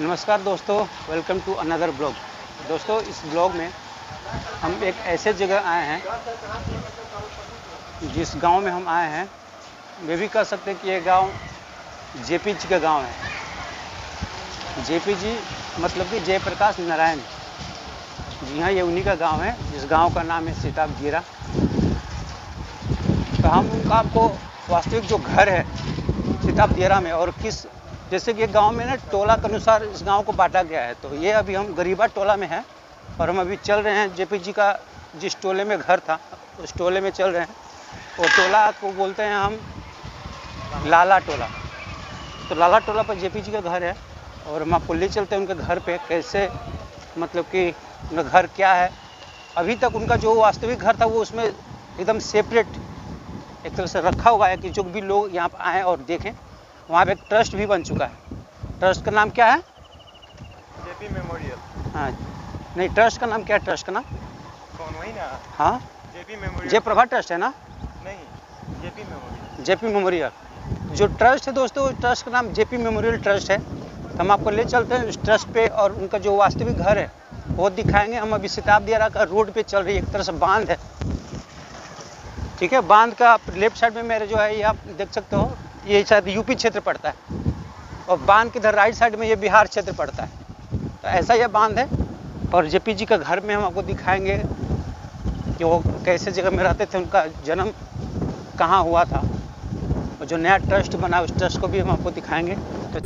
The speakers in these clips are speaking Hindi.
नमस्कार दोस्तों वेलकम टू अनदर ब्लॉग दोस्तों, इस ब्लॉग में हम एक ऐसे जगह आए हैं, जिस गाँव में हम आए हैं। वे भी कह सकते हैं कि ये गाँव जेपी जी का गाँव है। जेपी जी मतलब कि जयप्रकाश नारायण। जी हाँ ये उन्हीं का गाँव है, जिस गाँव का नाम है सीताब जीरा। तो हम उनका आपको वास्तविक जो घर है सीताब दियरा में, और किस जैसे कि गाँव में ना टोला के अनुसार इस गाँव को बांटा गया है तो ये अभी हम गरीबा टोला में हैं और हम अभी चल रहे हैं जेपी जी का जिस टोले में घर था, उस टोले में चल रहे हैं। और टोला को बोलते हैं हम लाला टोला। तो लाला टोला पर जेपी जी का घर है और हम आपको ले चलते हैं उनके घर पे, कैसे मतलब कि उनका घर क्या है। अभी तक उनका जो वास्तविक घर था, वो उसमें एकदम सेपरेट एक तरह से रखा हुआ है कि जो भी लोग यहाँ पर आएँ और देखें। वहाँ पे एक ट्रस्ट भी बन चुका है। ट्रस्ट का नाम क्या है? JP memorial. हाँ नहीं ट्रस्ट का नाम क्या है? ट्रस्ट का नाम? कौन वही ना? हाँ? JP memorial. जयप्रभा ट्रस्ट है ना? नहीं जेपी मेमोरियल। JP memorial. जो ट्रस्ट है दोस्तों ट्रस्ट का नाम जेपी मेमोरियल ट्रस्ट है। तो हम आपको ले चलते हैं उस ट्रस्ट पे और उनका जो वास्तविक घर है वो दिखाएँगे। हम अभी सिताब दियारा का रोड पे चल रही है एक तरह से बाँध है। ठीक है बाँध का लेफ़्ट साइड में मेरे जो है ये आप देख सकते हो। ये शायद यूपी क्षेत्र पड़ता है। और बाँध के राइट साइड में ये बिहार क्षेत्र पड़ता है। तो ऐसा यह बाँध है। और जेपी जी का घर में हम आपको दिखाएँगे कि वो कैसे जगह में रहते थे, उनका जन्म कहाँ हुआ था। और जो नया ट्रस्ट बना, उस ट्रस्ट को भी हम आपको दिखाएँगे। तो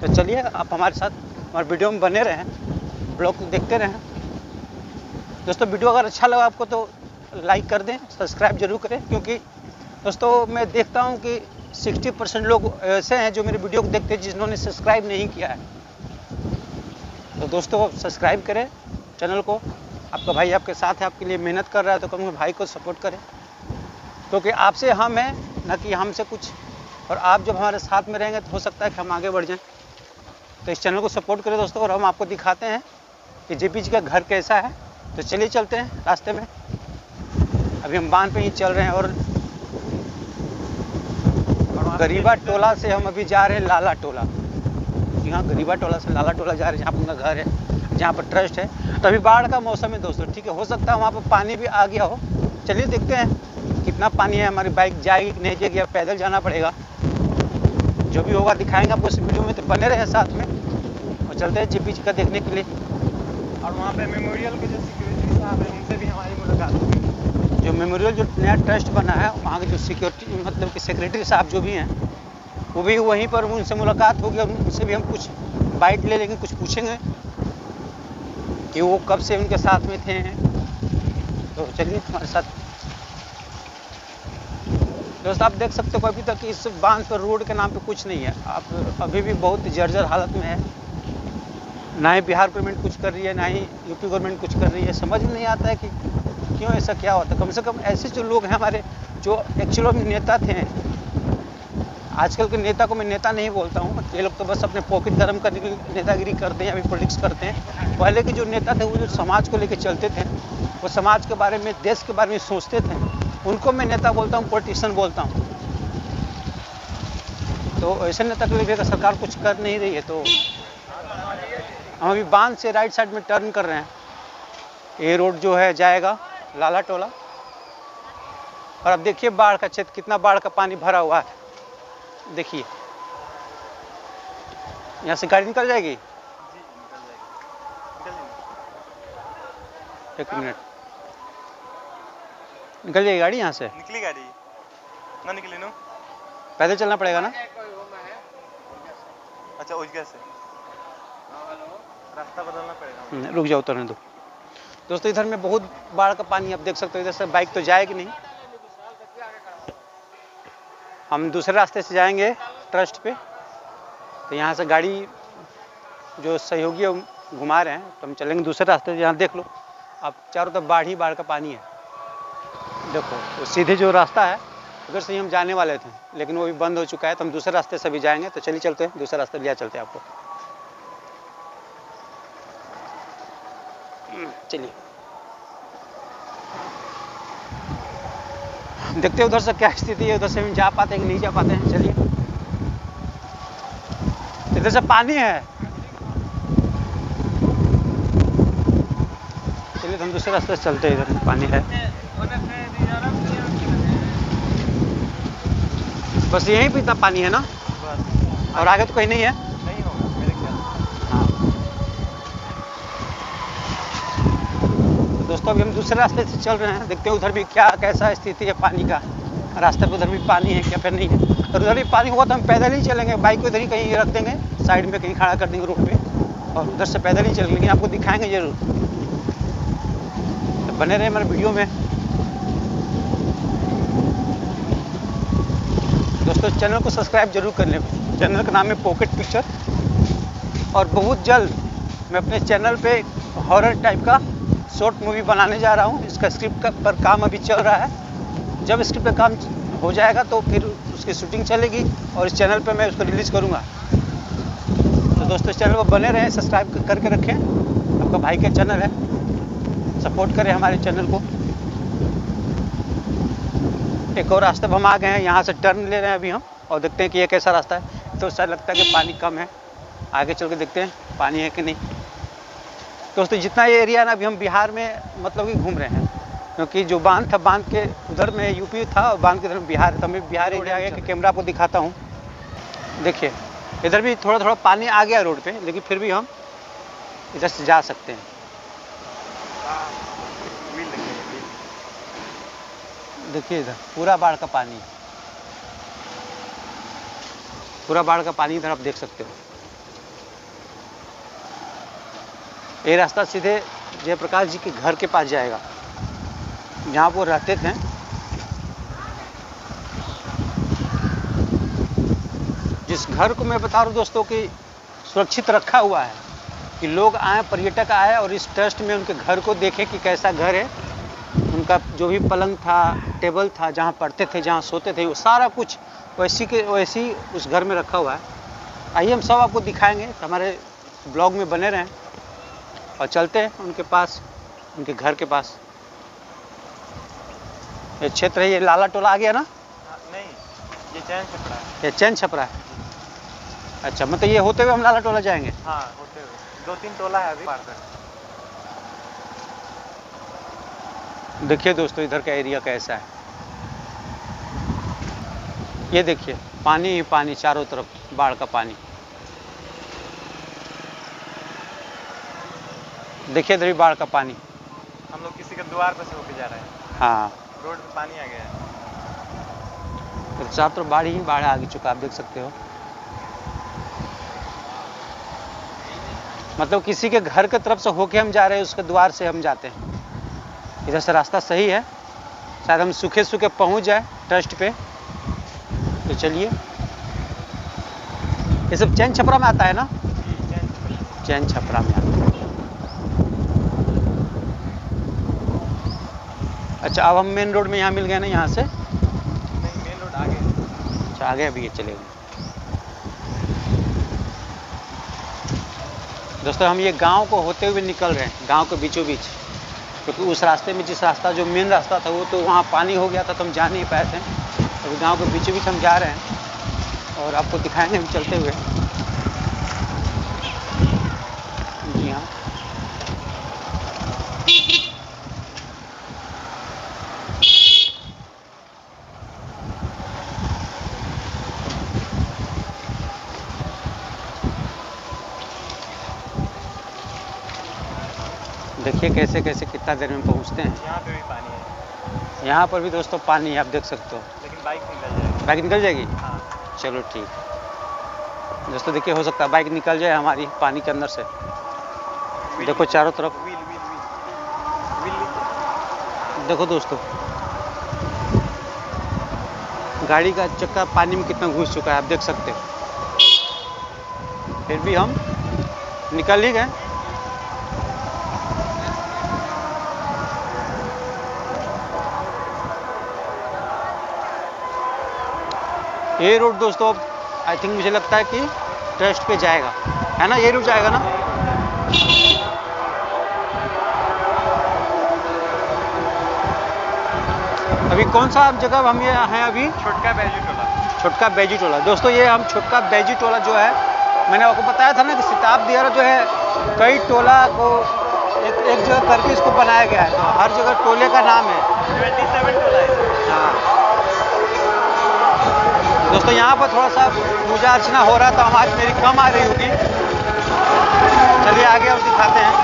तो चलिए, आप हमारे साथ हमारे वीडियो में बने रहें, ब्लॉग देखते रहें। दोस्तों, वीडियो अगर अच्छा लगा आपको तो लाइक कर दें सब्सक्राइब ज़रूर करें, क्योंकि दोस्तों मैं देखता हूँ कि 60 परसेंट लोग ऐसे हैं जो मेरे वीडियो को देखते हैं जिन्होंने सब्सक्राइब नहीं किया है। तो दोस्तों सब्सक्राइब करें चैनल को। आपका भाई आपके साथ है, आपके लिए मेहनत कर रहा है तो कहूँगा भाई को सपोर्ट करें। क्योंकि तो आपसे हम हैं, न कि हमसे कुछ। और आप जब हमारे साथ में रहेंगे तो हो सकता है कि हम आगे बढ़ जाएँ। तो इस चैनल को सपोर्ट करें दोस्तों, और हम आपको दिखाते हैं कि जेपी जी का घर कैसा है। तो चलिए चलते हैं रास्ते में। अभी हम बाँध पे ही चल रहे हैं और गरीबा टोला से हम अभी जा रहे हैं लाला टोला। जी हाँ गरीबा टोला से लाला टोला जा रहे हैं, जहाँ पर उनका घर है, जहाँ पर ट्रस्ट है। तो अभी बाढ़ का मौसम है दोस्तों, ठीक है, हो सकता है वहाँ पर पानी भी आ गया हो। चलिए देखते हैं कितना पानी है, हमारी बाइक जाएगी कि नहीं जाएगी पैदल जाना पड़ेगा। जो भी होगा दिखाएँगे आपको इस वीडियो में तो बने रहे साथ में। और चलते हैं जीपी का देखने के लिए। और वहाँ पे मेमोरियल के जो सिक्योरिटी साहब हैं, उनसे भी हमारी मुलाकात हुई जो मेमोरियल जो नया ट्रस्ट बना है, वहाँ के जो सिक्योरिटी मतलब कि सेक्रेटरी साहब जो भी हैं, वो भी वहीं पर उनसे मुलाकात होगी और उनसे भी हम कुछ बाइट ले लेंगे, कुछ पूछेंगे कि वो कब से उनके साथ में थे। तो चलिए हमारे साथ। दोस्त, आप देख सकते हो अभी तक इस बाँध पर, रोड के नाम पे कुछ नहीं है। आप अभी भी बहुत जर्जर हालत में है। ना ही बिहार गवर्नमेंट कुछ कर रही है, ना ही यूपी गवर्नमेंट कुछ कर रही है। समझ नहीं आता है कि क्यों ऐसा क्या होता? कम से कम ऐसे जो लोग हैं हमारे, जो एक्चुअल में नेता थे। आजकल के नेता को मैं नेता नहीं बोलता हूँ, ये लोग तो बस अपने पॉकेट गर्म करने की नेतागिरी करते हैं फिर पॉलिटिक्स करते हैं। पहले के जो नेता थे, वो जो समाज को लेकर चलते थे, वो समाज के बारे में, देश के बारे में सोचते थे। उनको मैं नेता बोलता हूँ पॉलिटिशियन बोलता हूँ। तो ऐसे नेता को लेकर सरकार कुछ कर नहीं रही है तो हम अभी बाँध से राइट साइड में टर्न कर रहे हैं। ये रोड जो है, जाएगा। लाला टोला। और अब देखिए बाढ़ का क्षेत्र कितना बाढ़ का पानी भरा हुआ है। देखिए। यहाँ से गाड़ी निकल जाएगी? एक मिनट। निकल जाएगी गाड़ी यहाँ से? निकली गाड़ी। ना निकली नो? पैदल चलना पड़ेगा ना? अच्छा उस से। रास्ता बदलना पड़ेगा रुक जाओ उतरने दो। दोस्तों, इधर में बहुत बाढ़ का पानी आप देख सकते हो, इधर से बाइक तो जाएगी नहीं। हम दूसरे रास्ते से जाएँगे ट्रस्ट पे। तो यहाँ से गाड़ी जो सहयोगी घुमा रहे हैं तो हम चलेंगे दूसरे रास्ते से, यहाँ देख लो। आप चारों तरफ़ बाढ़ ही बाढ़ का पानी है। देखो, वो सीधे जो रास्ता है, उधर से ही हम जाने वाले थे, लेकिन वो भी बंद हो चुका है तो हम दूसरे रास्ते से भी जाएँगे तो चलिए चलते हैं, दूसरे रास्ते लिया चलते हैं आपको। चलिए। देखते हैं उधर से क्या स्थिति है उधर से हम जा पाते हैं कि नहीं जा पाते हैं चलिए। इधर से पानी है। चलिए तो हम दूसरे रास्ते से चलते हैं इधर पानी है। बस यहीं पे इतना पानी है ना? और आगे तो कहीं नहीं है नहीं होगा मेरे ख्याल से हाँ तो अभी हम दूसरे रास्ते से चल रहे हैं, देखते हैं उधर भी क्या, कैसा स्थिति है पानी का। रास्ते पर उधर भी पानी है क्या, फिर नहीं है। और उधर भी पानी हुआ तो हम पैदल ही चलेंगे, बाइक को इधर ही कहीं रख देंगे, साइड में कहीं खड़ा कर देंगे रोड पे, और उधर से पैदल ही चलेंगे। आपको दिखाएँगे ज़रूर। तो बने रहे हमारे वीडियो में। दोस्तों, चैनल को सब्सक्राइब ज़रूर कर लें चैनल का नाम है पॉकेट पिक्चर और बहुत जल्द मैं अपने चैनल पे हॉरर टाइप का शॉर्ट मूवी बनाने जा रहा हूँ। इसका स्क्रिप्ट का पर काम अभी चल रहा है। जब स्क्रिप्ट पे काम हो जाएगा तो फिर उसकी शूटिंग चलेगी और इस चैनल पर मैं उसको रिलीज़ करूँगा। तो दोस्तों चैनल पर बने रहें सब्सक्राइब करके रखें। आपका भाई का चैनल है। सपोर्ट करें हमारे चैनल को। एक और रास्ते पर हम आ गए हैं। यहाँ से टर्न ले रहे हैं अभी हम और देखते हैं कि ये कैसा रास्ता है। तो शायद लगता है कि पानी कम है। आगे चल के देखते हैं, पानी है कि नहीं। दोस्तों जितना ये एरिया ना अभी हम बिहार में मतलब कि घूम रहे हैं। क्योंकि जो बाँध था बाँध के उधर में यूपी था और बाँध के इधर में बिहार तो मैं बिहार एरिया के कैमरा आपको दिखाता हूँ। देखिए इधर भी थोड़ा थोड़ा पानी आ गया रोड पे लेकिन फिर भी हम इधर से जा सकते हैं। देखिए इधर पूरा बाढ़ का पानी। पूरा बाढ़ का पानी इधर आप देख सकते हो। ये रास्ता सीधे जयप्रकाश जी के घर के पास जाएगा। जहाँ वो रहते थे। जिस घर को मैं बता रहा हूँ दोस्तों कि सुरक्षित रखा हुआ है, कि लोग आए, पर्यटक आए और इस ट्रस्ट में उनके घर को देखें कि कैसा घर है। उनका जो भी पलंग था, टेबल था, जहाँ पढ़ते थे, जहाँ सोते थे, वो सारा कुछ वैसी के वैसी उस घर में रखा हुआ है। आइए हम सब आपको दिखाएँगे। हमारे ब्लॉग में बने रहें। और चलते हैं उनके पास उनके घर के पास। ये क्षेत्र है ये लाला टोला आ गया ना? हाँ, नहीं ये चैन छपड़ा है। ये चैन छपरा है? अच्छा मतलब ये होते हुए हम लाला टोला जाएँगे? हाँ होते हुए। दो तीन टोला है अभी। पार कर। देखिए दोस्तों इधर का एरिया कैसा है। ये देखिए पानी ही पानी चारों तरफ़ बाढ़ का पानी। देखिए इधर बाढ़ का पानी। हम लोग किसी के द्वार पर से होके जा रहे हैं। हाँ। रोड पे पानी आ गया है। तो चारों तरफ़ बाढ़ ही बाढ़ आ चुका आप देख सकते हो। मतलब किसी के घर के तरफ़ से होके हम जा रहे हैं उसके द्वार से हम जाते हैं। इधर से रास्ता सही है। शायद हम सूखे सूखे पहुँच जाए ट्रस्ट पे। तो चलिए। ये सब चैन छपरा में आता है ना? चैन छपरा में आता है। अच्छा अब हम मेन रोड में यहाँ मिल गए ना यहाँ से? नहीं मेन रोड आगे अच्छा आगे अभी ये चलेगा। दोस्तों हम ये गाँव को होते हुए निकल रहे हैं गाँव के बीचों बीच क्योंकि उस रास्ते में जिस रास्ता जो मेन रास्ता था वो तो वहाँ पानी हो गया था तो हम जा नहीं पाए थे। अभी गाँव के बीचों बीच हम जा रहे हैं और आपको दिखाएँगे हम चलते हुए जी हाँ देखिए कैसे कैसे कितना देर में पहुँचते हैं? यहाँ पे भी पानी है। यहाँ पर भी दोस्तों पानी है आप देख सकते हो। लेकिन बाइक निकल जाएगी। बाइक निकल जाएगी? हाँ। चलो ठीक। दोस्तों देखिए हो सकता है बाइक निकल जाए हमारी पानी के अंदर से। देखो चारों तरफ़। व्हील व्हील व्हील व्हील देखो दोस्तों। गाड़ी का चक्का पानी में कितना घुस चुका है आप देख सकते हो। फिर भी हम निकल ही गए। ये रूट दोस्तों अब आई थिंक मुझे लगता है कि ट्रस्ट पे जाएगा। है ना? ये रूट जाएगा ना? अभी कौन सा जगह हम ये हैं अभी? छोटका बैजू टोला। छोटका बैजी टोला। दोस्तों ये हम छोटका बैजी टोला जो है मैंने आपको बताया था ना कि सिताब दियारा जो है कई टोला को एक एक जगह करके इसको बनाया गया है। तो हर जगह टोले का नाम है। ट्वेंटी सेवन टोला है। हाँ। दोस्तों यहाँ पर थोड़ा सा पूजा अर्चना हो रहा है तो आवाज़ मेरी कम आ रही होगी। चलिए आगे और दिखाते हैं।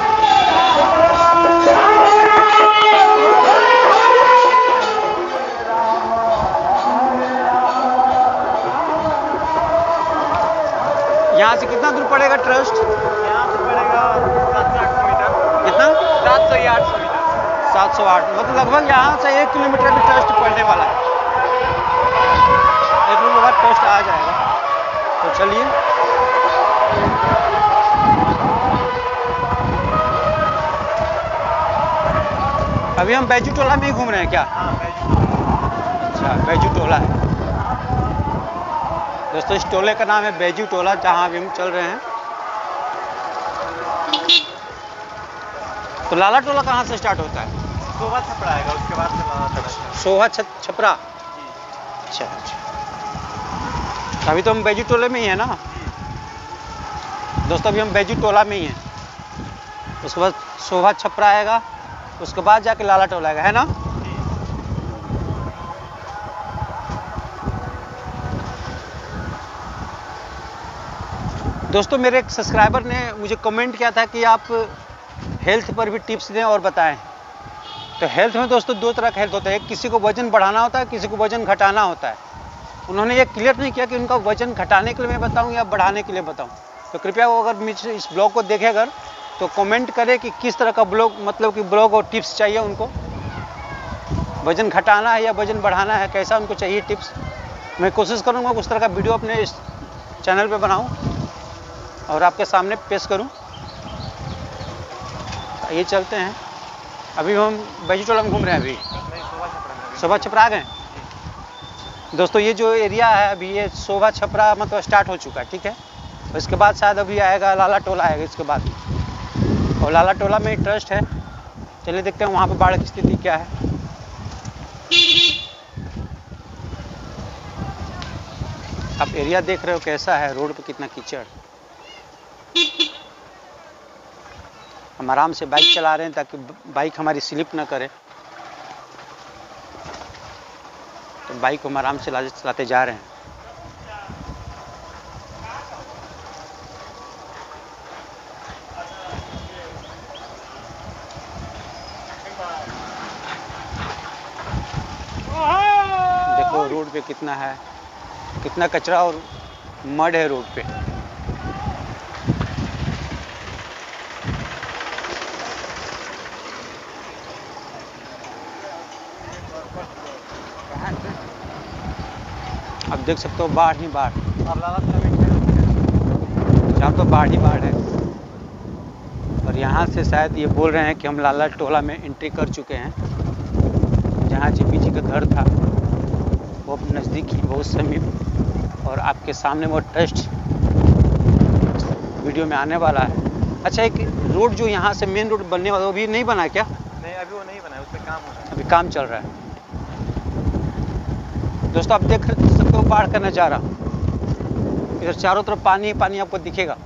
यहाँ से कितना दूर पड़ेगा ट्रस्ट? यहाँ से पड़ेगा सात आठ सौ मीटर कितना? सात सौ या आठ सौ मीटर। सात सौ आठ। मतलब लगभग यहाँ से एक किलोमीटर भी ट्रस्ट पड़ने वाला है। ट्रस्ट आ जाएगा। तो चलिए। अभी हम बैजू टोला में ही घूम रहे हैं क्या? हाँ बैजू अच्छा बैजू टोला है दोस्तों इस टोले का नाम है बैजू टोला जहाँ अभी हम चल रहे हैं। तो लाला टोला कहाँ से स्टार्ट होता है? सोहा छपरा आएगा उसके बाद से लाना चढ़ेगा सोहा छपरा? अच्छा अच्छा। अभी तो हम बैजू टोले में ही है ना। दोस्तों, अभी हम बैजू टोला में ही हैं। उसके बाद शोभा छपरा आएगा, उसके बाद जाके लाला टोला आएगा, है ना? दोस्तों, मेरे एक सब्सक्राइबर ने मुझे कमेंट किया था कि आप हेल्थ पर भी टिप्स दें और बताएँ। तो हेल्थ में दोस्तों, दो तरह का हेल्थ होता है। किसी को वज़न बढ़ाना होता है, किसी को वज़न घटाना होता है। उन्होंने ये क्लियर नहीं किया कि उनका वज़न घटाने के लिए मैं बताऊँ या बढ़ाने के लिए बताऊँ। तो कृपया वो अगर इस ब्लॉग को देखे अगर तो कमेंट करें कि किस तरह का ब्लॉग मतलब कि ब्लॉग और टिप्स चाहिए उनको। वज़न घटाना है या वज़न बढ़ाना है कैसा उनको चाहिए टिप्स मैं कोशिश करूँगा उस तरह का वीडियो अपने इस चैनल पे बनाऊँ और आपके सामने पेश करूँ। ये चलते हैं। अभी हम बैजूटोला में घूम रहे हैं अभी। सुबह छपरा गए दोस्तों, ये जो एरिया है अभी, ये शोभा छपरा मतलब स्टार्ट हो चुका है, ठीक है? इसके बाद शायद अभी आएगा लाला टोला, आएगा इसके बाद। और लाला टोला में ट्रस्ट है। चलिए देखते हैं वहाँ पर बाढ़ की स्थिति क्या है। आप एरिया देख रहे हो कैसा है? रोड पे कितना कीचड़। हम आराम से बाइक चला रहे हैं ताकि बाइक हमारी स्लिप ना करे तो बाइक को हम आराम से चला- चलाते जा रहे हैं। देखो, रोड पे कितना है, कितना कचरा और मड है रोड पे। अब देख सकते हो बाढ़ ही बाढ़। जहाँ तो बाढ़ ही बाढ़ है। और यहाँ से शायद ये बोल रहे हैं कि हम लाला टोला में एंट्री कर चुके हैं। जहाँ जीपी जी का घर था वो नज़दीक ही बहुत समीप। और आपके सामने वो ट्रस्ट वीडियो में आने वाला है। अच्छा एक रोड जो यहाँ से मेन रोड बनने वाला वो भी नहीं बना है क्या? नहीं अभी वो नहीं बना है उस पर काम हो रहा है। अभी काम चल रहा है। दोस्तों आप देख सकते बाढ़ का नज़ारा इधर चारों तरफ़ पानी ही पानी आपको दिखेगा।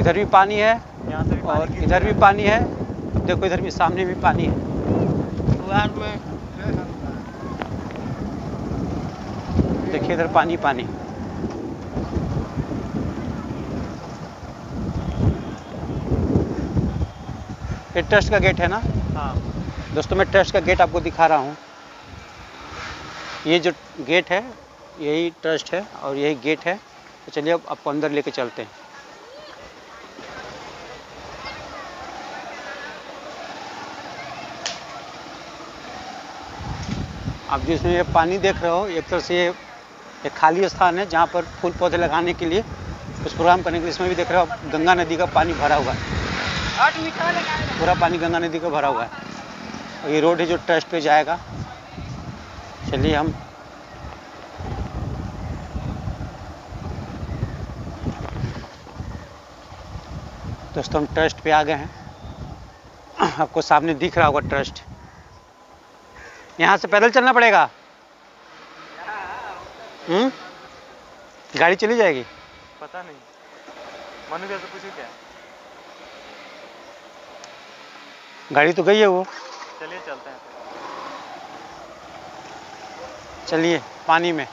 इधर भी पानी है भी पानी और इधर भी है। पानी है। देखो इधर भी सामने भी पानी है। देखिए इधर पानी पानी। ये ट्रस्ट का गेट है ना? हाँ। दोस्तों मैं ट्रस्ट का गेट आपको दिखा रहा हूँ। ये जो गेट है यही ट्रस्ट है और यही गेट है। तो चलिए अब आपको अंदर लेके चलते हैं। आप जिसमें ये पानी देख रहे हो एक तरह से ये एक खाली स्थान है जहाँ पर फूल पौधे लगाने के लिए कुछ प्रोग्राम करने के लिए इसमें भी देख रहे हो गंगा नदी का पानी भरा हुआ है। पूरा पानी गंगा नदी का भरा हुआ है। और ये रोड है जो ट्रस्ट पे जाएगा। चलिए हम। दोस्तों हम ट्रस्ट पे आ गए हैं। आपको सामने दिख रहा होगा ट्रस्ट। यहाँ से पैदल चलना पड़ेगा। हम्म? गाड़ी चली जाएगी? पता नहीं। मनु भैया से पूछो क्या? गाड़ी तो गई है वो। चलिए चलते हैं चलिए, पानी में।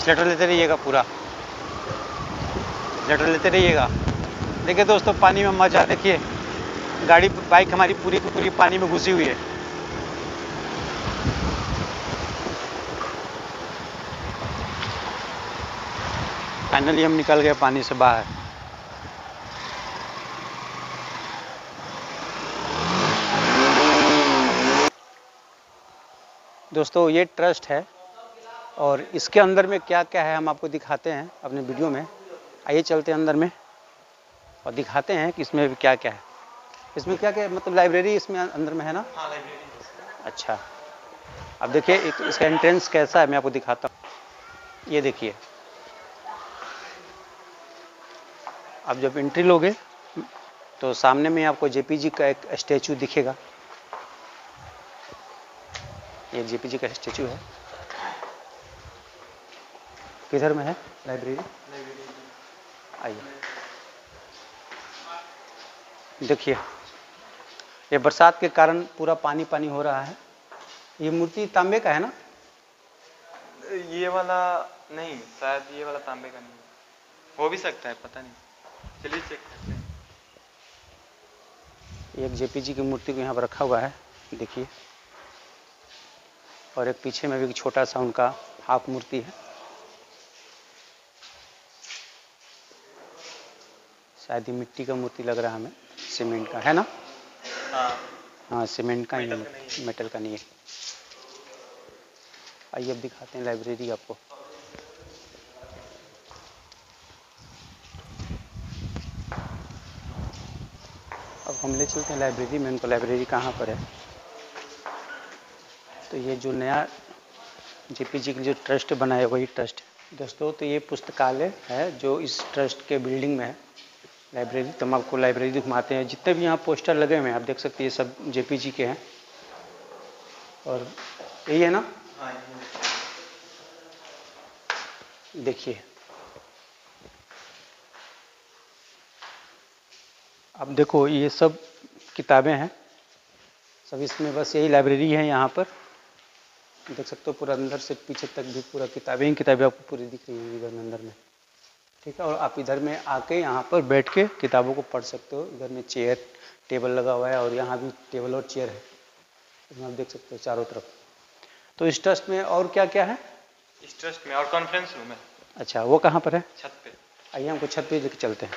स्लेटर लेते रहिएगा पूरा। स्लेटर लेते रहिएगा। देखिए दोस्तों, पानी में मज़ा, देखिए, गाड़ी बाइक हमारी पूरी की पूरी पानी में घुसी हुई है। फाइनली हम निकल गए पानी से बाहर। दोस्तों ये ट्रस्ट है। और इसके अंदर में क्या क्या है हम आपको दिखाते हैं अपने वीडियो में। आइए चलते हैं अंदर में और दिखाते हैं कि इसमें क्या क्या है। इसमें क्या क्या है मतलब लाइब्रेरी इसमें अंदर में है ना? हाँ लाइब्रेरी अच्छा। अब देखिए एक इसका एंट्रेंस कैसा है मैं आपको दिखाता हूँ। ये देखिए। अब जब एंट्री लोगे तो सामने में आपको जेपीजी का एक स्टैचू दिखेगा। ये जेपीजी का स्टैचू है। किधर में है? लाइब्रेरी लाइब्रेरी आइए। देखिए ये बरसात के कारण पूरा पानी पानी हो रहा है। ये मूर्ति तांबे का है ना? ये वाला नहीं शायद ये वाला तांबे का नहीं हो। भी सकता है पता नहीं। चलिए चेक करते हैं। एक जेपीजी की मूर्ति को यहाँ पर रखा हुआ है। देखिए। और एक पीछे में भी एक छोटा सा उनका हाफ़ मूर्ति है। शायद ये मिट्टी का मूर्ति लग रहा है हमें सीमेंट का है ना? हाँ। हाँ सीमेंट का ही मेटल मेटल का नहीं है। आइए अब दिखाते हैं लाइब्रेरी आपको। अब हम ले चलते हैं लाइब्रेरी में उनको लाइब्रेरी कहाँ पर है? तो ये जो नया जेपीजी की जो ट्रस्ट बना है वही ट्रस्ट है। दोस्तों तो ये पुस्तकालय है जो इस ट्रस्ट के बिल्डिंग में है। लाइब्रेरी तो हम आपको लाइब्रेरी घुमाते हैं। जितने भी यहाँ पोस्टर लगे हुए हैं आप देख सकते हैं ये सब जेपीजी के हैं। और यही है ना? हाँ। देखिए। अब देखो ये सब किताबें हैं। सब इसमें बस यही लाइब्रेरी है यहाँ पर। देख सकते हो पूरा अंदर से पीछे तक भी पूरा किताबें ही किताबें आपको पूरी दिख रही हैं इधर अंदर में। ठीक है और आप इधर में आके यहाँ पर बैठ के किताबों को पढ़ सकते हो। इधर में चेयर टेबल लगा हुआ है और यहाँ भी टेबल और चेयर है। इसमें आप देख सकते हो चारों तरफ़। तो इस ट्रस्ट में और क्या क्या है? इस ट्रस्ट में और कॉन्फ्रेंस रूम है। अच्छा वो कहाँ पर है? छत पे। आइए हमको छत पे लेके चलते हैं।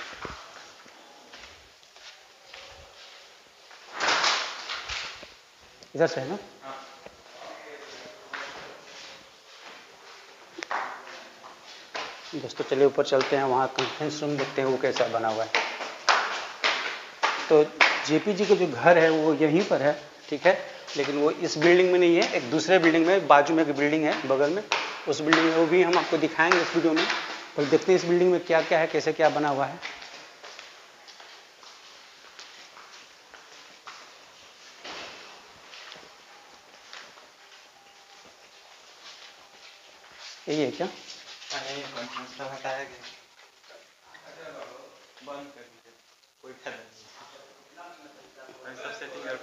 इधर से है ना? दोस्तों, चलिए ऊपर चलते हैं, वहाँ कॉन्फ्रेंस रूम देखते हैं वो कैसा बना हुआ है। तो जेपीजी का जो घर है, वो यहीं पर है, ठीक है? लेकिन वो इस बिल्डिंग में नहीं है, एक दूसरे बिल्डिंग में, बाजू में एक बिल्डिंग है, बगल में। उस बिल्डिंग में वो भी हम आपको दिखाएँगे इस वीडियो में। पर देखते हैं इस बिल्डिंग में क्या क्या है, कैसे क्या बना हुआ है। यही है क्या? नहीं हटाया गया बंद कर दीजिए। कोई फ़ायदा नहीं सब सेटिंग कर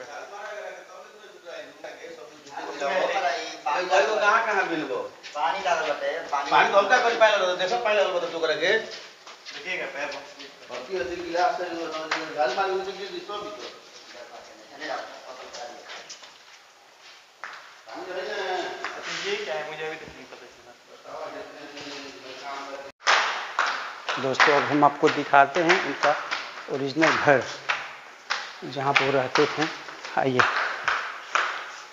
कहाँ कहाँ मिलबो पानी डालल बाटे पानी पानी तो हमका कुछ पानी देखो पानी लगल बता तू करे के देखिएगा पैर बस भर्ती गिलास से गाल मार के गिर दिसो भी तो। जो है अच्छा ये क्या है? मुझे अभी तक नहीं पता चला दोस्तों अब हम आपको दिखाते हैं उनका ओरिजिनल घर जहाँ पर वो रहते थे। आइए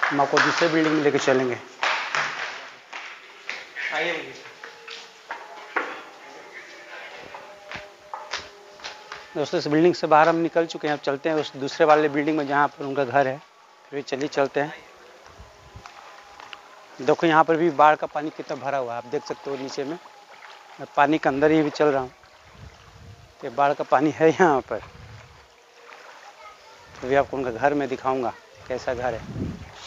हम आपको दूसरे बिल्डिंग में लेके चलेंगे। आइए दोस्तों इस बिल्डिंग से बाहर हम निकल चुके हैं अब चलते हैं उस दूसरे वाले बिल्डिंग में जहाँ पर उनका घर है। फिर चलिए चलते हैं। देखो यहाँ पर भी बाढ़ का पानी कितना भरा हुआ है आप देख सकते हो नीचे में। मैं पानी के अंदर ही भी चल रहा हूँ। तो बाढ़ का पानी है यहाँ पर। तो भी आपको उनका घर में दिखाऊँगा, कैसा घर है।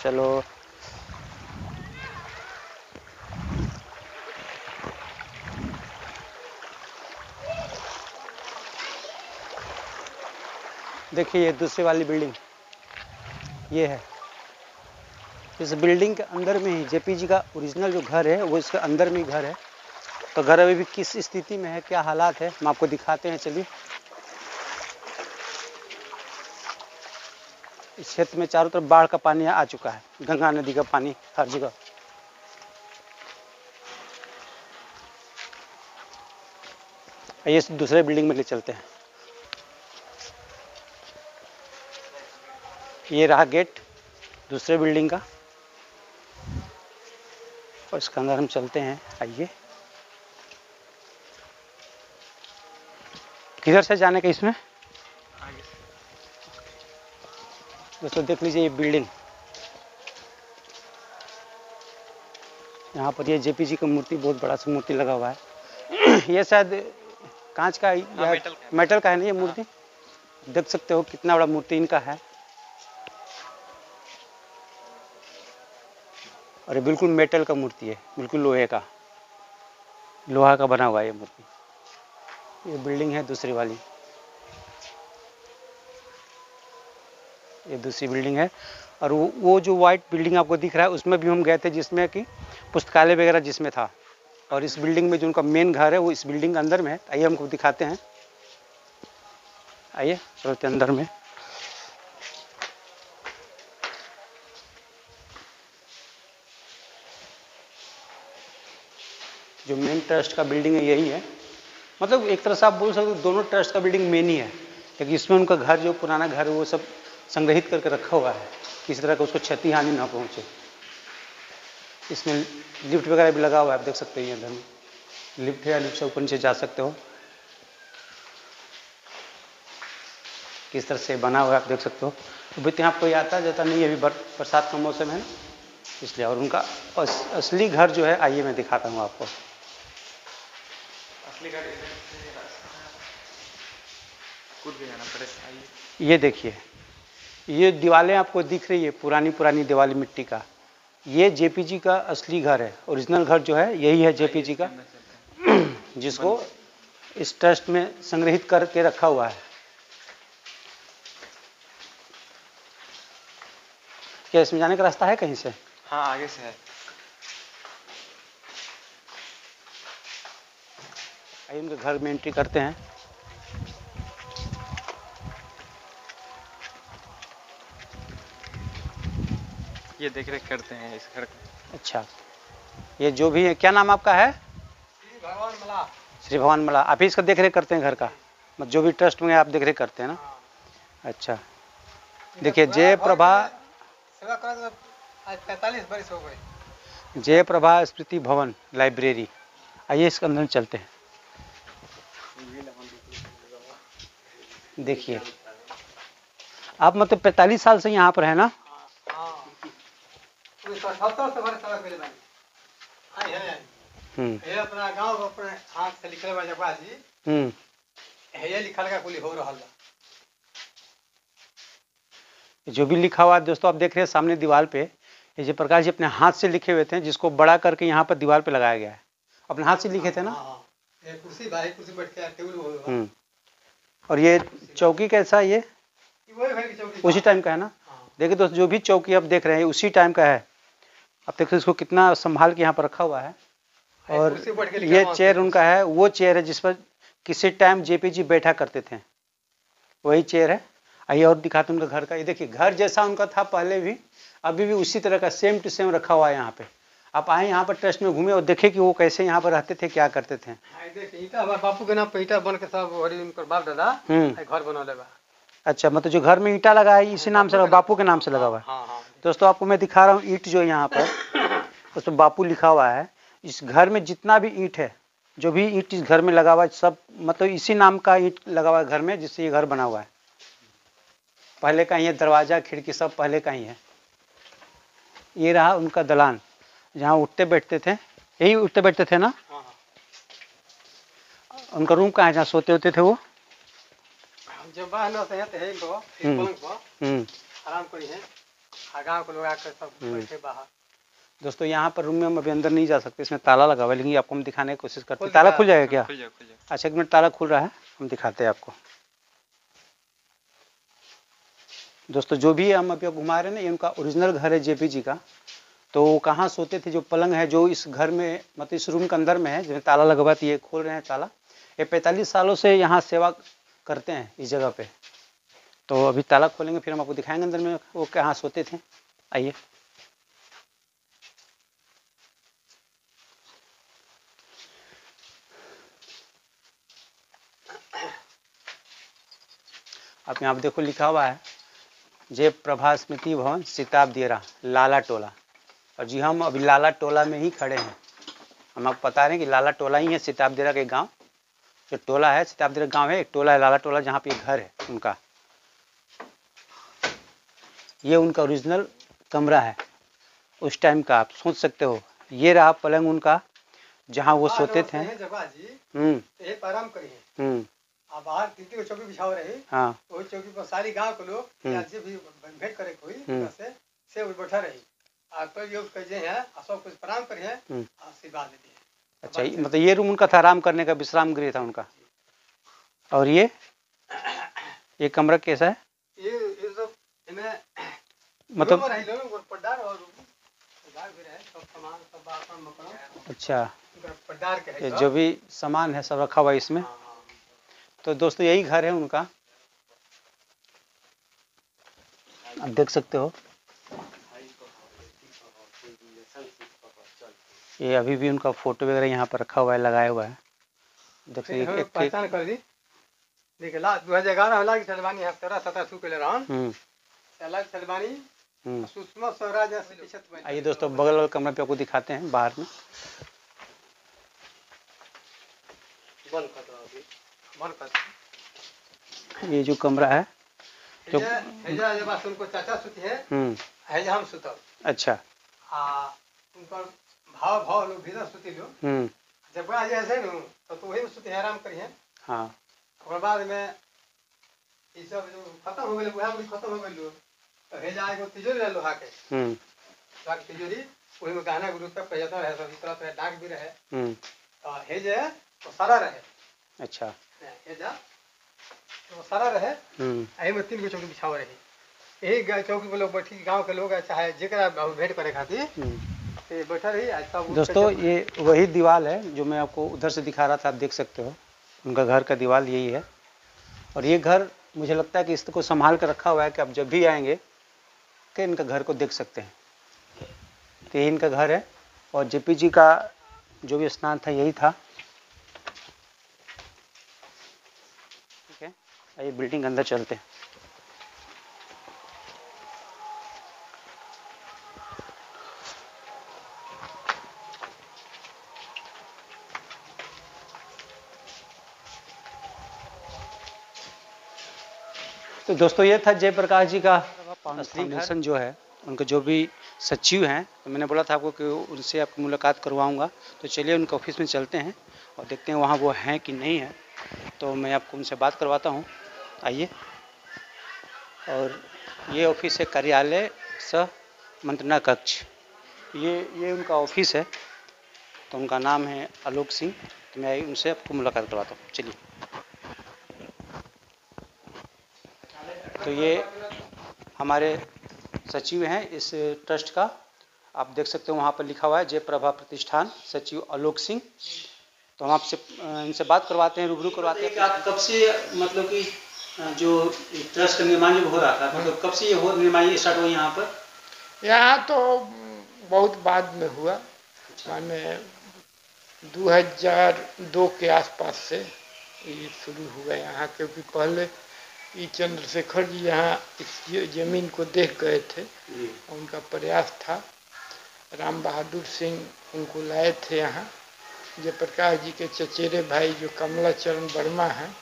चलो। देखिए ये दूसरी वाली बिल्डिंग, ये है। इस बिल्डिंग के अंदर में ही जेपी जी का ओरिजिनल जो घर है, वो इसके अंदर में ही घर है। तो घर अभी भी किस स्थिति में है, क्या हालात है, हम आपको दिखाते हैं, चलिए। इस क्षेत्र में चारों तरफ़ बाढ़ का पानी आ चुका है, गंगा नदी का पानी हर जगह। इस दूसरे बिल्डिंग में ले चलते हैं। ये रहा गेट, दूसरे बिल्डिंग का। और इसके अंदर हम चलते हैं, आइए। किधर से जाने का इसमें? दोस्तों देख लीजिए ये बिल्डिंग यहाँ पर ये जेपीजी का मूर्ति बहुत बड़ा सा मूर्ति लगा हुआ है। ये शायद कांच का या हाँ, मेटल का है। मेटल का है ना ये मूर्ति? देख सकते हो कितना बड़ा मूर्ति इनका है। और ये बिल्कुल मेटल का मूर्ति है बिल्कुल लोहे का। लोहा का बना हुआ है ये मूर्ति। ये बिल्डिंग है दूसरी वाली। ये दूसरी बिल्डिंग है। और वो वो जो वाइट बिल्डिंग आपको दिख रहा है, उसमें भी हम गए थे जिसमें कि पुस्तकालय वगैरह जिसमें था। और इस बिल्डिंग में जो उनका मेन घर है, वो इस बिल्डिंग के अंदर में है। आइए हमको दिखाते हैं। आइए चलते अंदर में। जो मेन ट्रस्ट का बिल्डिंग है, यही है। मतलब एक तरह से आप बोल सकते हो दोनों ट्रस्ट का बिल्डिंग मेन ही है। लेकिन इसमें उनका घर जो पुराना घर है वो सब संग्रहित करके रखा हुआ है। किसी तरह का उसको क्षति हानि ना पहुँचे। इसमें लिफ्ट वगैरह भी लगा हुआ है आप देख सकते हैं ये में लिफ्ट है लिफ्ट से ऊपर नीचे जा सकते हो। किस तरह से बना हुआ है आप देख सकते हो। तो यहाँ कोई आता जाता नहीं अभी बरसात का मौसम है इसलिए और उनका अस, असली घर जो है आइए मैं दिखाता हूँ आपको असली गाड़ी इधर से रास्ता है। कूद के जाना पड़ेगा आइए ये देखिए ये दीवारें आपको दिख रही है पुरानी पुरानी दीवाली मिट्टी का। ये जेपीजी का असली घर है ओरिजिनल घर जो है यही है जेपीजी का। जिसको इस ट्रस्ट में संग्रहित करके रखा हुआ है। क्या इसमें जाने का रास्ता है कहीं से? हाँ आगे से है। आइए उनके घर में एंट्री करते हैं। ये देख रेख करते हैं इस घर को। अच्छा। ये जो भी है क्या नाम आपका है? भगवान मला श्री भगवान मला आप ही इसका देख रेख करते हैं घर का? मतलब जो भी ट्रस्ट में आप देख रेख करते हैं ना? अच्छा। देखिए जय प्रभा सेवा कर आज पैंतालीस बरस हो गए। जय प्रभा स्मृति भवन लाइब्रेरी। आइए इसके अंदर चलते हैं। देखिए। आप मतलब पैतालीस साल से यहाँ पर है ना? हाँ है हम्म। ये अपना गाँव अपने हाथ से लिखल बा जगह जी हम्म। ये लिखल का कुली हो रहल जो भी लिखा हुआ है दोस्तों आप देख रहे हैं सामने दीवार पे ये जयप्रकाश जी अपने हाथ से लिखे हुए थे जिसको बड़ा करके यहाँ पर दीवार पे लगाया गया है। अपने हाथ से लिखे थे ना? हाँ, हाँ। कुर्सी भाई कुर्सी बैठ के टेबल और ये चौकी कैसा है ये? उसी टाइम का है ना? हाँ। देखिए दोस्त जो भी चौकी आप देख रहे हैं उसी टाइम का है। अब देख इसको कितना संभाल के यहाँ पर रखा हुआ है। और ये चेयर उनका है वो चेयर है जिस पर किसी टाइम जेपी जी बैठा करते थे। वही चेयर है। आइए और दिखाते उनका घर का। ये देखिए घर जैसा उनका था पहले भी अभी भी उसी तरह का सेम टू सेम रखा हुआ है यहाँ पे। आप आए यहाँ पर ट्रस्ट में घूमे और देखे कि वो कैसे यहाँ पर रहते थे क्या करते थे। हमारे बापू के नाम पे ईटा बन के सब उनकर बाप दादा हम्म। घर बनौले बा अच्छा मतलब जो घर में ईटा लगा है इसी नाम से बापू के नाम से लगा हुआ है। हाँ हाँ दोस्तों आपको मैं दिखा रहा हूँ ईंट जो यहाँ पर। उस पर बापू लिखा हुआ है इस घर में जितना भी ईट है जो भी ईट इस घर में लगा हुआ है सब मतलब इसी नाम का ईट लगा हुआ है घर में जिससे ये घर बना हुआ है। पहले का ही है दरवाज़ा खिड़की सब पहले का ही है। ये रहा उनका दलान। जहाँ उठते बैठते थे यही उठते बैठते थे ना? हाँ उनका रूम कहाँ है जहाँ सोते होते थे वो? हाँ। जब बाहर न से तो है इनको हम्म। हम्म। आराम करी है। आ गाँव के लोग आकर सब हम्म। बैठे बाहर। दोस्तों यहाँ पर रूम में हम अभी अंदर नहीं जा सकते इसमें ताला लगा हुआ है लेकिन आपको हम दिखाने की कोशिश करते हैं। ताला खुल जाएगा क्या? खुल खुल अच्छा एक मिनट ताला खुल रहा है। हम दिखाते हैं आपको। दोस्तों जो भी हम अभी घुमा रहे हैं ना ये उनका ओरिजिनल घर है जेपी जी का। तो कहाँ सोते थे जो पलंग है, जो इस घर में मतलब इस रूम के अंदर में है जिसमें ताला लगवा ये खोल रहे हैं ताला। ये पैंतालीस सालों से यहाँ सेवा करते हैं इस जगह पे। तो अभी ताला खोलेंगे, फिर हम आपको दिखाएँगे अंदर में वो कहाँ सोते थे। आइए। आप यहाँ देखो लिखा हुआ है, जय प्रभा स्मृति भवन, सिताब दियरा, लाला टोला। और जी हम अभी लाला टोला में ही खड़े हैं। हम आपको बता रहे हैं कि लाला टोला ही है सिताब दियरा के गाँव। जो टोला है सिताब दियरा गाँव है एक टोला है लाला टोला जहाँ पे घर है उनका। ये उनका ओरिजिनल कमरा है। उस टाइम का आप सोच सकते हो। ये रहा पलंग उनका जहाँ वो सोते थे। हम्म। हम्म। अब बाहर तीन तीन चौकी बिछाओ रही। हाँ। वही चौकी पर सारी गाँव के लोग हम्म। भेंट करे कोई। से से बैठा रही। हैं सब कुछ प्रणाम हम्म। आशीर्वाद अच्छा मतलब ये रूम उनका था आराम करने का विश्राम गृह था उनका। और ये? ये कमरा कैसा है? ये ये सब इनमें मतलब अच्छा। है ये जो भी सामान है सब रखा हुआ है इसमें? हाँ, हाँ। तो दोस्तों यही घर है उनका। आप देख सकते हो। ये अभी भी उनका फ़ोटो वगैरह यहाँ पर रखा हुआ है लगाया हुआ है। पहचान कर दी। देखिए ला दो हज़ार ग्यारह सलमानी है तेरह सत्रह सौ के ले रहा हूँ। हम्म। सलमानी हम्म। सुषमा स्वराज आइए दोस्तों बगल वाले कमरे पे आपको दिखाते हैं बाहर में। ये जो कमरा है जो- चाचा सुती है हम्म। हम सुतब। अच्छा। आ उनकर भाव भाव लोग भीतर सुती लो। हम्म। जब बड़ा जे ऐसे नु तो तो है आराम करिए हाँ। ओकर बाद में ई सब जो खत्म हो गेल वह में खत्म हो गेल तो हेजा एगो तिजोरी रहे लोहा के हम्म। के तिजोरी वही में गहना गुरु तक पहिया रहे सब इस तरह तरह डाक भी रहे। हम्म। तो हेजे तो सारा रहे। अच्छा। हेजा तो सारा रहे। हम्म। में तीन गो चौकी बिछाव रही। यही चौकी पर लोग बैठी गाँव के लोग चाहे जेकरा भेंट करे खातिर दोस्तों ये वही दीवार है जो मैं आपको उधर से दिखा रहा था आप देख सकते हो। उनका घर का दीवार यही है। और ये घर मुझे लगता है कि इसको संभाल कर रखा हुआ है कि आप जब भी आएँगे कि इनका घर को देख सकते हैं। तो यही इनका घर है। और जेपी जी का जो भी स्नान था यही था। ठीक है? आइए बिल्डिंग अंदर चलते हैं। तो दोस्तों ये था जयप्रकाश जी का फाउंडेशन जो है उनके जो भी सचिव हैं तो मैंने बोला था आपको कि उनसे आपकी मुलाकात करवाऊँगा। तो चलिए उनके ऑफ़िस में चलते हैं और देखते हैं वहाँ वो हैं कि नहीं है। तो मैं आपको उनसे बात करवाता हूँ। आइए। और ये ऑफ़िस है कार्यालय सह मंत्रणा कक्ष। ये ये उनका ऑफ़िस है। तो उनका नाम है आलोक सिंह। तो मैं उनसे आपको मुलाकात करवाता हूँ। चलिए। तो ये हमारे सचिव हैं इस ट्रस्ट का। आप देख सकते हो वहाँ पर लिखा हुआ है जय प्रभा प्रतिष्ठान सचिव आलोक सिंह। तो हम आपसे इनसे बात करवाते हैं रूबरू करवाते हैं। आप कब से मतलब कि जो ट्रस्ट निर्माण जब हो रहा था मतलब कब से ये हो निर्माण स्टार्ट हुआ यहाँ पर? यहाँ तो बहुत बाद में हुआ। माने 2002 के आसपास से ये शुरू हुआ यहाँ क्योंकि पहले ये चंद्रशेखर जी यहाँ इस ज़मीन को देख गए थे। उनका प्रयास था। राम बहादुर सिंह उनको लाए थे यहाँ। जयप्रकाश जी के चचेरे भाई जो कमला चरण वर्मा हैं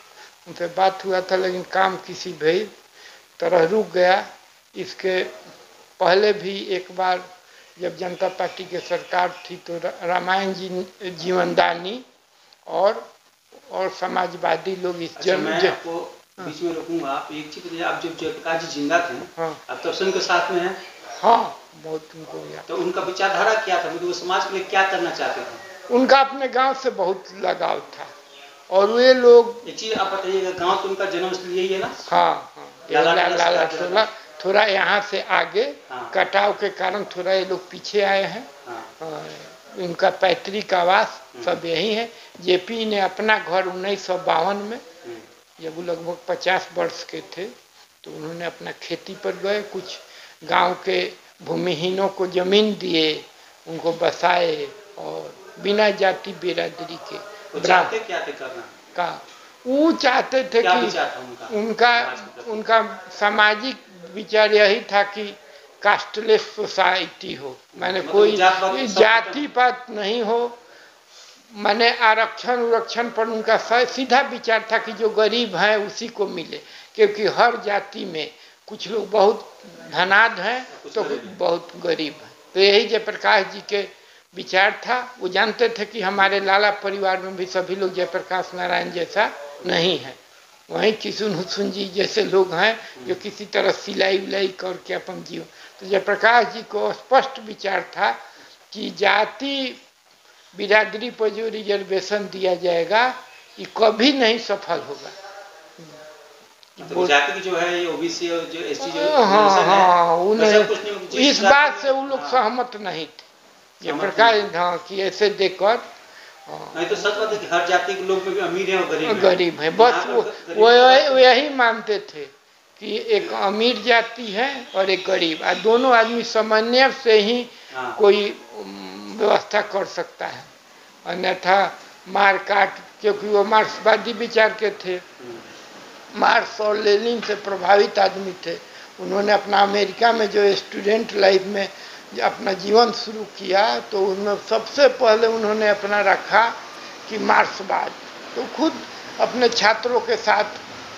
उनसे बात हुआ था लेकिन काम किसी भी तरह रुक गया। इसके पहले भी एक बार जब जनता पार्टी की सरकार थी तो रामायण जी जीवनदानी और और समाजवादी लोग इस अच्छा जन मैं बीच में रोकूँगा आप एक चीज़ बताइए आप जब जयप्रकाश जी ज़िंदा थे हाँ। आप तब से उनके साथ में हैं। हाँ बहुत उनको तो उनका विचारधारा क्या था? मतलब वो समाज के लिए क्या करना चाहते थे? उनका अपने गाँव से बहुत लगाव था। और वे लोग एक चीज़ आप बताइएगा गाँव तो उनका जन्म स्थल यही है ना? हाँ हाँ। ये लाला ला- टोला लाला थोड़ा यहाँ से आगे हाँ। कटाव के कारण थोड़ा ये लोग पीछे आए हैं। हाँ। इनका पैतृक आवास सब यही है। जेपी ने अपना घर उन्नीस सौ बावन में जब वो लगभग पचास वर्ष के थे तो उन्होंने अपना खेती पर गए कुछ गाँव के भूमिहीनों को ज़मीन दिए उनको बसाए और बिना जाति बिरादरी के वो चाहते क्या थे करना? का वो चाहते थे कि उनका? उनका? उनका सामाजिक विचार यही था कि कास्टलेस सोसाइटी हो। मैंने मतलब कोई जाति पात नहीं हो माने आरक्षण उरक्षण पर उनका सीधा विचार था कि जो गरीब है उसी को मिले। क्योंकि हर जाति में कुछ लोग बहुत धनाद हैं तो बहुत गरीब हैं। तो यही जयप्रकाश जी के विचार था। वो जानते थे कि हमारे लाला परिवार में भी सभी लोग जयप्रकाश नारायण जैसा नहीं है। वहीं किशुन हुसुन जी जैसे लोग हैं जो किसी तरह सिलाई उलाई करके अपन जीवन तो जयप्रकाश जी को स्पष्ट विचार था कि जाति बिरादरी पर जो रिजर्वेशन दिया जाएगा ये कभी नहीं सफल होगा। तो जाति जो है ये ओबीसी और जो एसटी जो हाँ हाँ नहीं। जिस इस बात से वो लोग हाँ, सहमत नहीं थे। ये प्रकार। हाँ कि ऐसे देखकर हाँ, नहीं तो सच बात है कि हर जाति के लोग में भी अमीर है और गरीब है। गरीब है। बस वो वो यही मानते थे कि एक अमीर जाति है और एक गरीब। और दोनों आदमी समन्वय से ही हाँ। कोई व्यवस्था कर सकता है। अन्यथा मार काट, क्योंकि वो मार्क्सवादी विचार के थे। मार्क्स और लेनिन से प्रभावित आदमी थे। उन्होंने अपना अमेरिका में जो स्टूडेंट लाइफ में अपना जीवन शुरू किया तो उनमें सबसे पहले उन्होंने अपना रखा कि मार्क्सवाद। तो खुद अपने छात्रों के साथ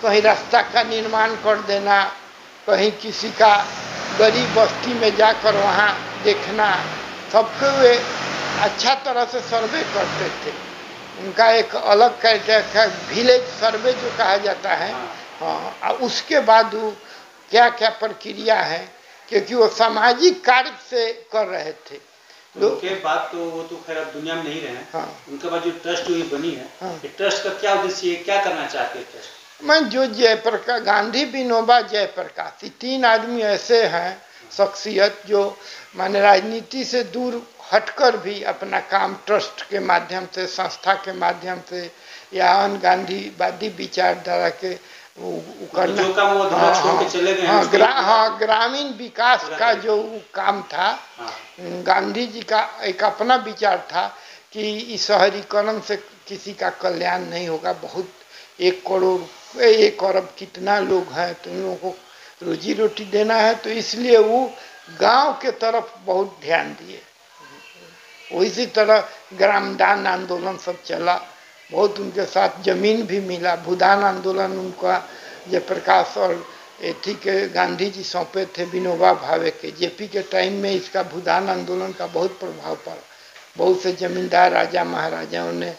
कहीं रास्ता का निर्माण कर देना, कहीं किसी का गरीब बस्ती में जाकर वहाँ देखना सबको वे अच्छा तरह से सर्वे करते थे। उनका एक अलग कैरेक्टर विलेज सर्वे जो कहा जाता है हाँ। और उसके बाद वो क्या क्या प्रक्रिया है क्योंकि वो सामाजिक कार्य से कर रहे थे। लोग उनके बाद तो वो तो खैर अब दुनिया में नहीं रहे। हैं। हाँ उनके बाद जो ट्रस्ट हुई बनी है। हाँ। ट्रस्ट का क्या उद्देश्य है? क्या करना चाहते हैं ट्रस्ट मैं जो जयप्रकाश गांधी विनोबा जयप्रकाश ये तीन आदमी ऐसे हैं शख्सियत जो माने राजनीति से दूर हटकर भी अपना काम ट्रस्ट के माध्यम से संस्था के माध्यम से या अन्य गांधीवादी विचारधारा के करना जो काम वो अधूरा छोड़ चले गए हाँ, ग्रा, हाँ ग्रामीण विकास का जो काम था हाँ। गांधी जी का एक अपना विचार था कि इस शहरीकरण से किसी का कल्याण नहीं होगा। बहुत एक करोड़ एक अरब कितना लोग हैं तो उन लोगों को रोजी रोटी देना है तो इसलिए वो गाँव के तरफ़ बहुत ध्यान दिए। इसी तरह ग्रामदान आंदोलन सब चला। बहुत उनके साथ ज़मीन भी मिला। भूदान आंदोलन उनका जयप्रकाश और एथी के गांधी जी सौंपे थे विनोबा भावे के। जेपी के टाइम में इसका भूदान आंदोलन का बहुत प्रभाव पड़ा। बहुत से जमींदार राजा महाराजाओं ने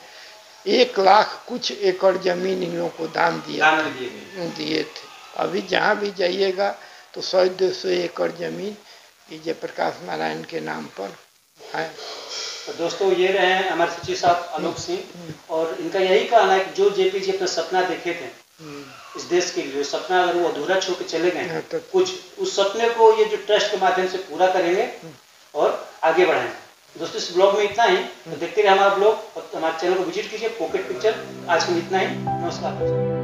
एक लाख कुछ एकड़ ज़मीन इन लोगों को दान दिया। दिए थे। अभी जहाँ भी जाइएगा तो सौ दो सौ एकड़ ज़मीन ये जयप्रकाश नारायण के नाम पर। है। तो दोस्तों ये रहे हैं हमारे सचिव साहब आलोक सिंह। और इनका यही कहना है कि जो जेपी जी अपना सपना देखे थे इस देश के लिए सपना अगर वो अधूरा छोड़ के चले गए हाँ, तो- कुछ उस सपने को ये जो ट्रस्ट के माध्यम से पूरा करेंगे और आगे बढ़ाएँगे। दोस्तों इस ब्लॉग में इतना ही। तो देखते रहे हमारा ब्लॉग और हमारे चैनल को विज़िट कीजिए पॉकेट पिक्चर। आज के लिए इतना ही। नमस्कार।